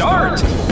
Start!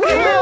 Oh,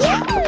Hey!